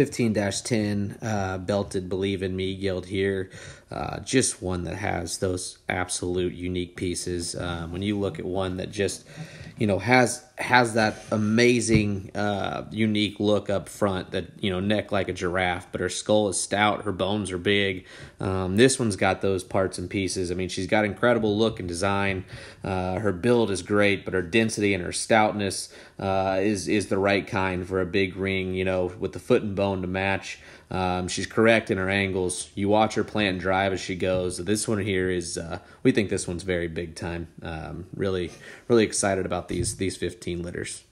15-10 uh, belted believe in me gilt here. Uh, just one that has those absolute unique pieces. Um, when you look at one that just you know has has that amazing uh, unique look up front that you know neck like a giraffe but her skull is stout her bones are big um, this one's got those parts and pieces i mean she's got incredible look and design uh, her build is great but her density and her stoutness uh, is is the right kind for a big ring you know with the foot and bone to match um, she's correct in her angles. You watch her plant and drive as she goes. This one here is, uh, we think this one's very big time. Um, really, really excited about these these 15 litters.